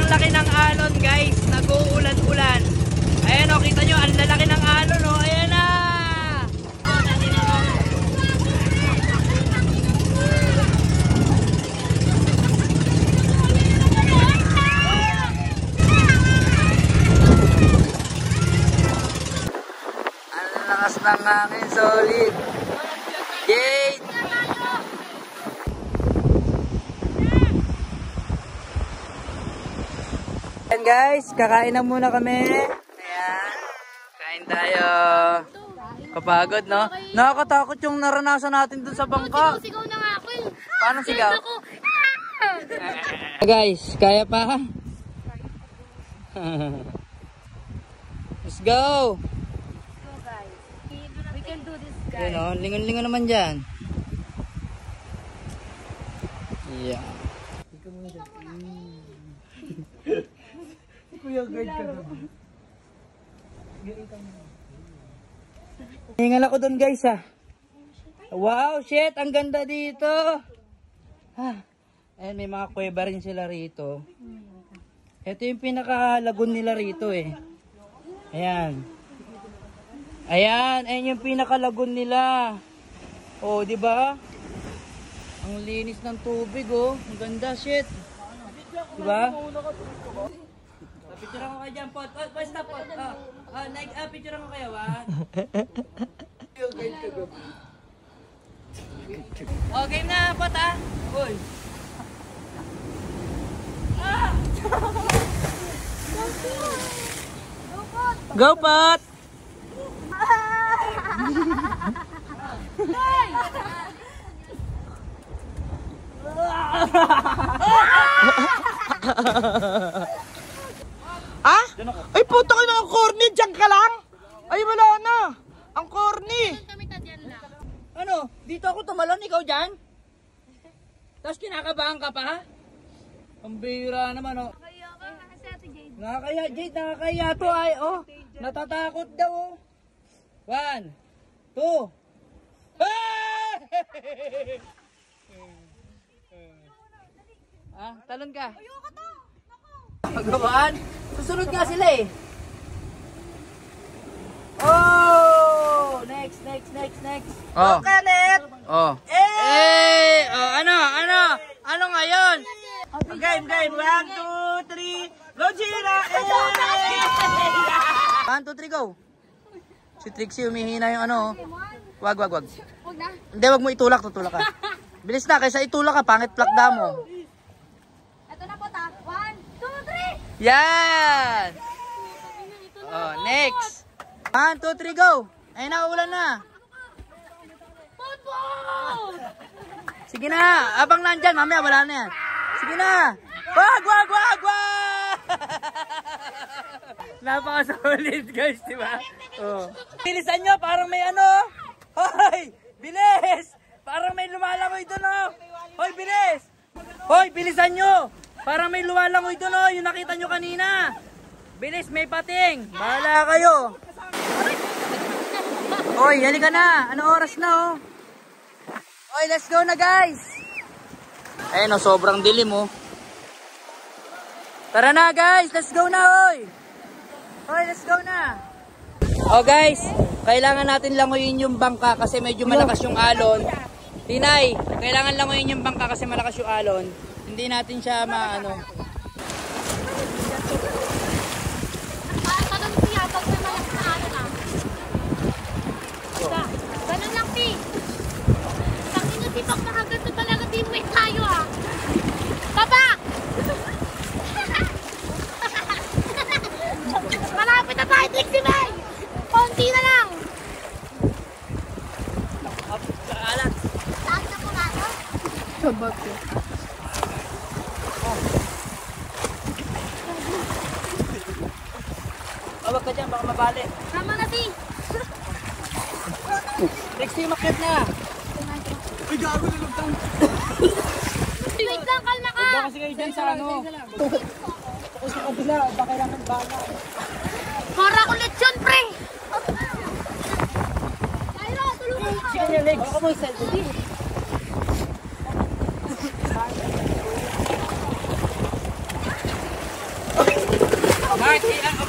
Sobrang laki ng alon guys. Nag-uulan-ulan. Ayan o, kita nyo, ang lalaki ng alon o. Ayan na! Ang lakas ng hangin, solid. Ayan guys, kakain na muna kami. Ayan. Kain tayo. Kapagod, no? Nakakatakot yung naranasan natin dun sa bangka. Sigaw na nga ako eh. Paano sigaw? Guys, kaya pa? Let's go! Go guys. We can do this guys. Yun o, lingon-lingon naman dyan. Yeah. Kuya, guard ka na. Hingal ako doon guys ah. Wow, shit, ang ganda dito. Ah, ayan, may mga kuweba rin sila rito. Ito yung pinaka-lagoon nila rito eh. Ayan. Ayan, ayan yung pinaka-lagoon nila. Oh, di ba? Ang linis ng tubig oh. Ang ganda, shit. Di ba? Dyan, pot. Oh, basta pot. Oh, oh like, ah, picture ako kayo, ah. Oh, game na, pot, ah. Uy. Go, pot! Ha? Ay, puto na ang corny. Diyan ka lang? Ay, wala na. Ang corny. Kami ta dyan lang. Ano? Dito ako tumalon, ikaw dyan? Tapos kinakabahan ka pa? Ang bira naman, oh. Nakakaya, Jade, nakakaya to ay, oh. Natatakot daw, oh. One, two. Ah! ah, talon ka. Ayoko to. Pagawaan. Susunod nga sila eh. Oh! Next, next, next, next. Oh. Kalit. Oh. Eh! Oh, ano? Ano? Ano ngayon? Game, game. One, two, three. Gojira. Eh! One, two, three, go. Si Trixie humihina yung ano. oh. Wag, wag, wag. Huwag na. Hindi, wag mo itulak, tutulak ka. Bilis na, kaysa itulak ka, pangit plakda mo. Ito na po ta. One, two, three. Yan! Oh, next. One, two, three, go. Ayun na, ulan na. Sige na, abang nandyan, mamaya wala na yan. Sige na. Wag, wag, wag, wag! Napaka-solid guys, di ba? Oh. Bilisan nyo, parang may ano. Hoy, bilis! Parang may lumalangoy doon, oh. Hoy, bilis! Hoy, bilisan nyo! Parang may lumalangoy doon, oh. Yung nakita nyo kanina. Bilis, may pating. Bahala kayo. Hoy, halika na. Ano oras na, oh? Hoy, let's go na, guys. Ayun, oh, sobrang dilim, oh. Tara na, guys. Let's go na, hoy. Hoy, let's go na. Oh, guys. Kailangan natin langoyin yung bangka kasi medyo malakas yung alon. Tinay, kailangan langoyin yung bangka kasi malakas yung alon. Hindi natin siya maano. Pag na ano na. Basta. Ganun lang, Pi. Tangin na si Pak makaganto talaga teammate tayo ah. Baba! Malapit na tayo, Trixie May! Konti na lang! Kaalat. Taas na po tayo. Awag ka dyan, baka mabali. Tama na, Pi. Trixie, makit na. Wait lang, kalma ka. Baka kasi kayo dyan sa ano. Tapos sa kabila, baka kailangan bala. Para ko lechon, pre! Cairo, tulungan ka! Sige niya, legs. Baka mo yung cellphone. Mark, eh, ang